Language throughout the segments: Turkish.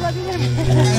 Babi.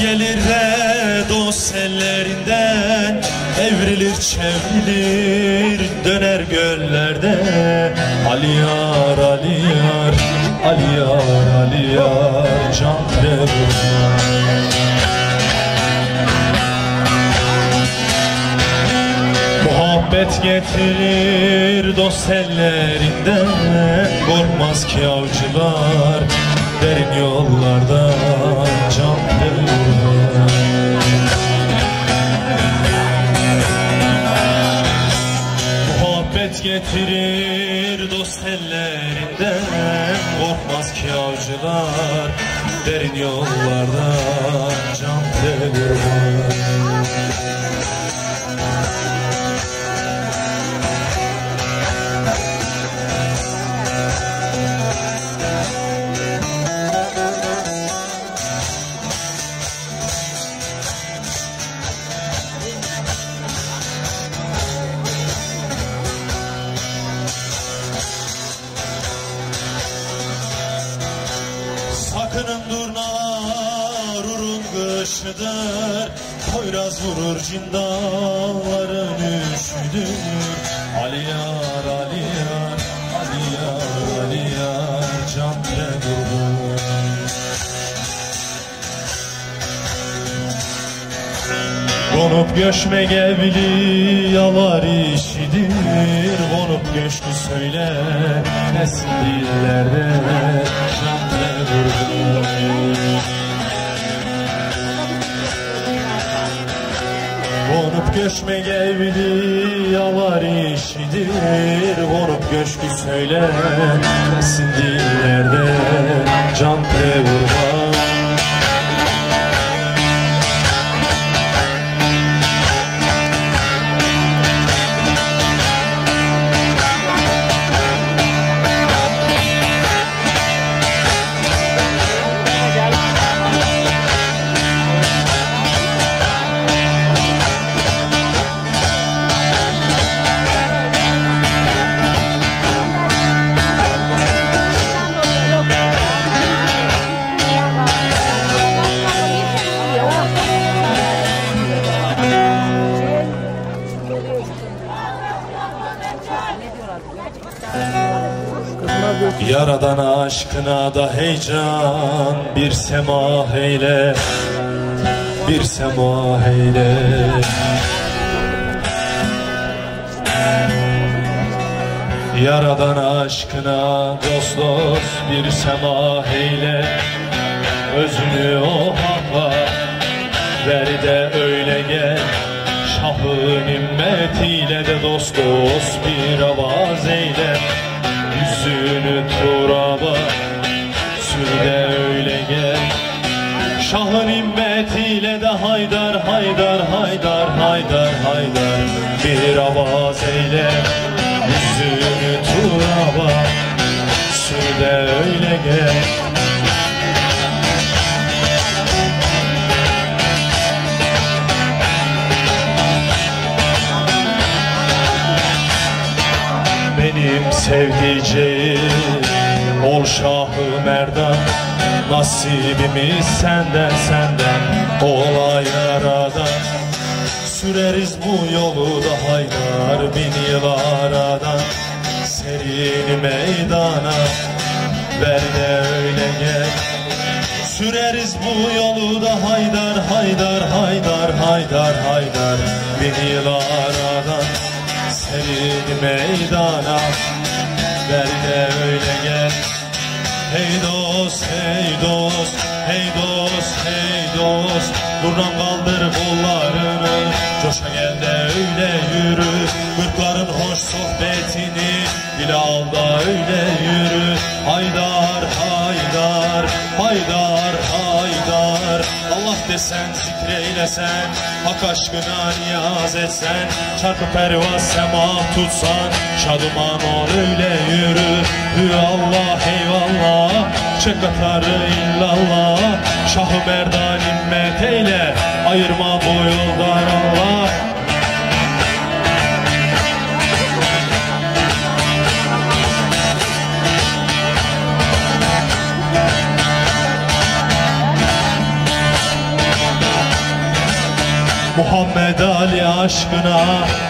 Gelir dost ellerinden Evrilir çevrilir döner göllerde. Ali yar Ali yar Ali yar Ali yar can trevurlar Muhabbet getirir dost ellerinden Korkmaz ki avcılar derin yollarda getirir dost ellerinden. Korkmaz ki avcılar derin yollarda can verirler Sakının durnalar urun kışıdır Poyraz vurur cindanların üşüdür Ali yar Ali yar Ali yar Ali yar can vurur Konup göçme gevli yalar işidir. Konup göçtü söyle nesil Konup göçme gevli yalar işidir. Konup göçtü söyle nesil dillerde Cantre vurma Yaradan aşkına da heyecan Bir sema eyle Bir sema eyle Yaradan aşkına dost dost bir sema eyle Özünü o hakka ver de öyle gel. Şahın himmetiyle de dost dost bir avaz eyle Yüzünü turaba sür de öyle gel. Şahın himmetiyle de haydar haydar haydar haydar haydar. Bir avaz eyle yüzünü turaba sür de öyle gel. Benim sevdiceğim ol şahı merdan Nasibimiz senden senden olay aradan Süreriz bu yolu da haydar bin yıl aradan. Serin meydana ver de öyle gel. Süreriz bu yolu da haydar haydar haydar haydar haydar Bin yıl aradan. Serin meydana Ver de öyle Hey dost, hey dost, hey dost, hey dost. Buradan kaldır kollarını Coşa gel de öyle yürü. Kırkların hoş sohbetini Dile da öyle yürü. Haydar, haydar, haydar, haydar. Allah desen zikreylesen Hak aşkına niyaz etsen. Çarkı pervaz sema tutsan Şaduman ol öyle yürü. Hü Allah eyvallah Çek atarı illallah. Şahı merdan immet eyle Ayırma bu yoldan Allah Muhammed Ali aşkına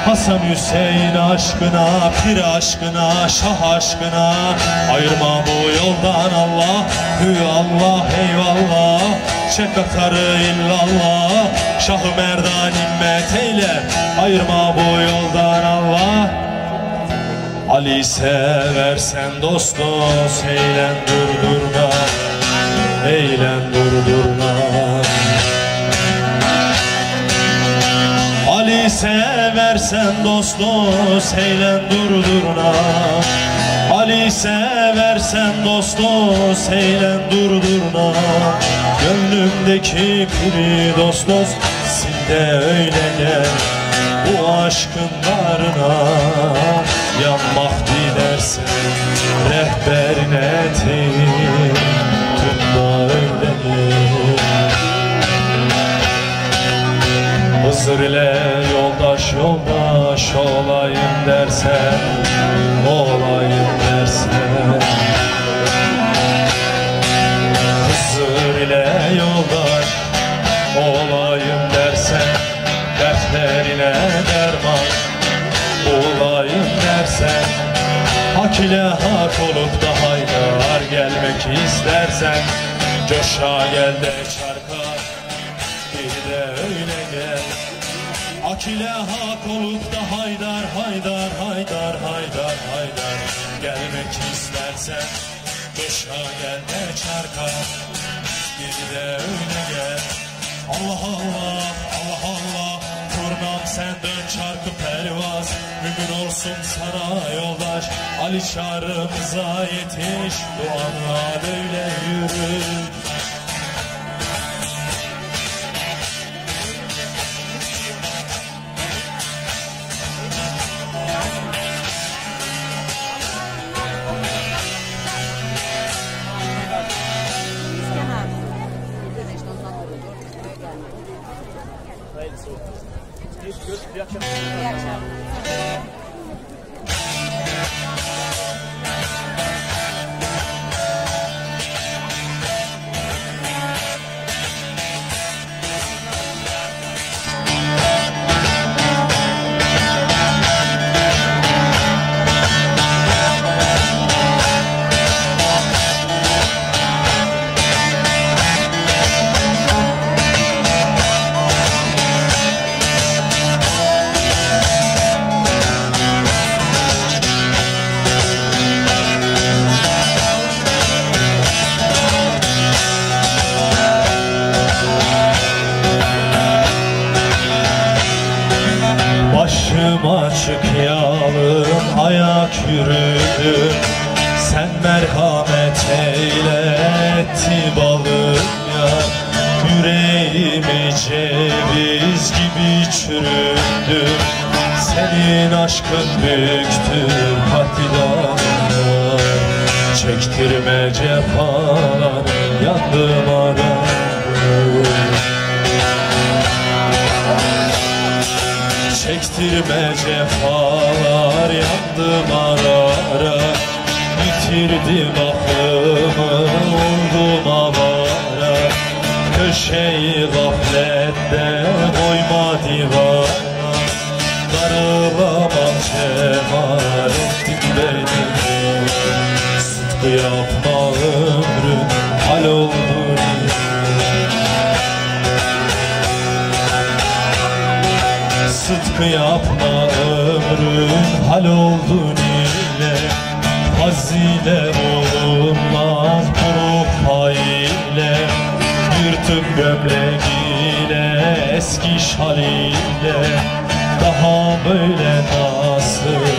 Hasan Hüseyin aşkına Pir aşkına Şah aşkına. Ayırma bu yoldan Allah Hü Allah eyvallah. Çek atarı illallah Şah-ı Merdan immet eyle. Ayırma bu yoldan Allah. Ali seversen dost dost Eğlen durdurma Eğlen durdurma seversen dost dost durdurma Ali seversen dost dost durdurma Gönlümdeki piri dost dost Sil öyle gel Bu aşkın darına Yanmak dilersen Rehberin eti Tüm gel. Hızır ile yoldaş yoldaş olayım dersen Olayım dersen. Hızır ile yoldaş olayım dersen Dertlerine derman. Olayım dersen Hak ile hak olup da haydar gelmek istersen. Coşa gel de çarka bir de öyle gel Ak ile hak olup da haydar haydar haydar haydar haydar. Gelmek istersen Coşa gel de çarka. Bir de öyle gel. Allah Allah Allah Allah. Turnam sen dön çarkı pervaz. Mümin olsun sana yoldaş. Ali çağrımıza yetiş. Duanla böyle yürü İyi akşamlar. Yürüdüm Sen merhamet eyle balım ya. Yüreğimi ceviz gibi çürüdüm Senin aşkın büyüktür patidanlar Çektirme cefalar yandım aranım Çektirme cefalar yandım ara ara. Bitirdim aklımı Sıtkı yapma ömrün hal oldu ile Hazile olunmaz bu ile Yırtık gömleğiyle eski şaliyle Daha böyle nasıl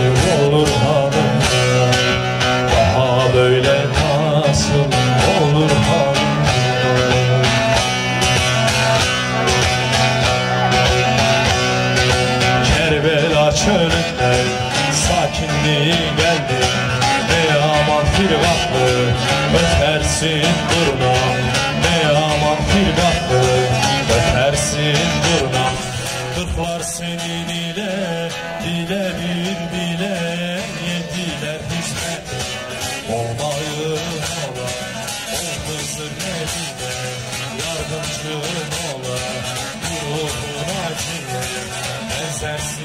Çölünden sakinliği geldi. Ne aman firgatlı ötersin durna Ne aman firgatlı ötersin durna Kırklar senin ile dile bir bile Yediler hizmet olmayı ola Ol kızır Medine yardımcın ola Ruhuna cile benzersin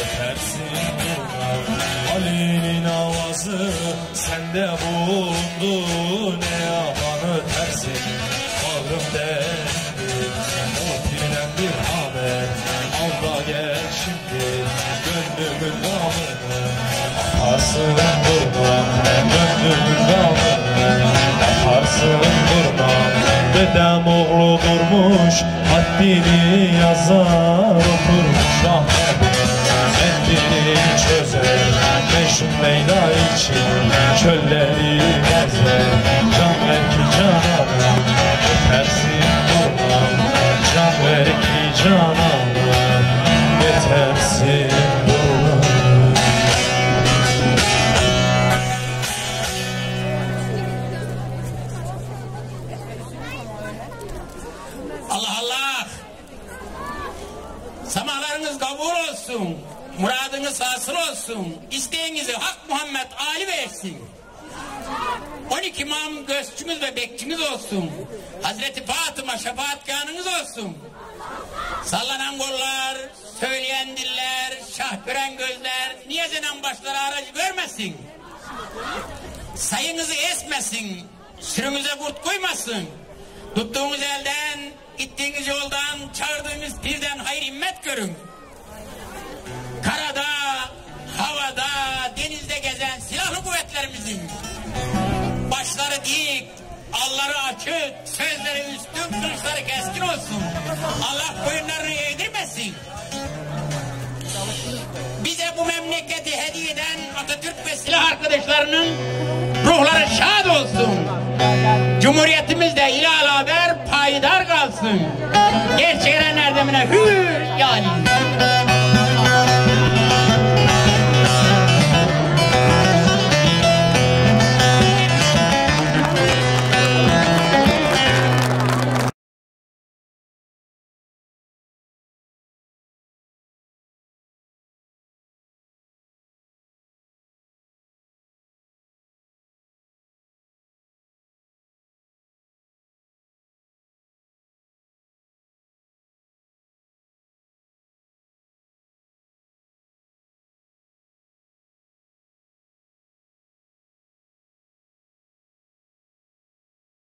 Ötersin durma Ali'nin avazı sende bulundu Ne yapan ötersin? Bağrım bir haber. Al gel şimdi Gönlümün damını atarsın durma Gönlümün damını atarsın durma Dedem oğlu durmuş haddini yazar Oturmuş Ahmet kendini çözer Meşhur Leyla için çölleri gezer Can ver ki canana yetersin durmam Can ver ki canana yetersin kabul olsun. Muradınız hasıl olsun. İsteğinizi Hak Muhammed Ali versin. 12 imam gözçünüz ve bekçiniz olsun. Hazreti Fatıma şefaatkanınız olsun. Sallanan kollar, söyleyen diller, şahpüren gözler, niyazenen başları aracı görmesin. Sayınızı esmesin, sürünüze kurt koymasın. Tuttuğunuz elden, gittiğiniz yoldan, çağırdığınız birden hayır himmet görün. Havada, denizde gezen silahlı kuvvetlerimizin başları dik, alları açık, sözleri üstün, kılıçları keskin olsun. Allah boyunlarını eğdirmesin. Bize bu memleketi hediye eden Atatürk ve silah arkadaşlarının ruhları şad olsun. Cumhuriyetimizde ilal haber payidar kalsın. Gerçekten erdemine hür yani.